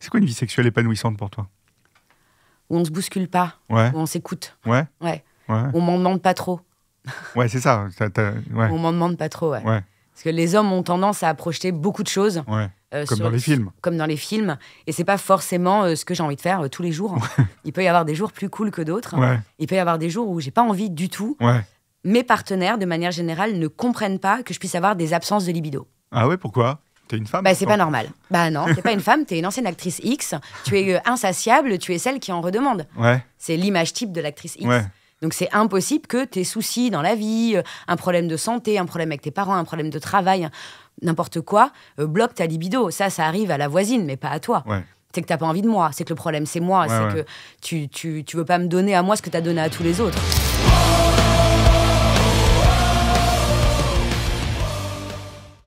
C'est quoi une vie sexuelle épanouissante pour toi? Où on se bouscule pas, Ouais, où on s'écoute, ouais, ouais. on m'en demande pas trop. Ouais, c'est ça. Ouais, où On m'en demande pas trop, ouais. Parce que les hommes ont tendance à projeter beaucoup de choses. euh, Comme sur- dans les films. Comme dans les films. Et c'est pas forcément euh, ce que j'ai envie de faire euh, tous les jours. Il peut y avoir des jours plus cool que d'autres. Il peut y avoir des jours où j'ai pas envie du tout. Mes partenaires, de manière générale, ne comprennent pas que je puisse avoir des absences de libido. Ah ouais, pourquoi? T'es une femme Bah, c'est pas normal. Bah non, t'es pas une femme, t'es une ancienne actrice X. Tu es euh, insatiable, tu es celle qui en redemande. Ouais, C'est l'image type de l'actrice X. ouais. Donc c'est impossible que tes soucis dans la vie, euh, un problème de santé, un problème avec tes parents, un problème de travail, n'importe quoi, euh, bloque ta libido. Ça, ça arrive à la voisine, mais pas à toi. Ouais. C'est que t'as pas envie de moi, c'est que le problème c'est moi, Ouais, c'est que tu, tu, tu veux pas me donner à moi ce que t'as donné à tous les autres.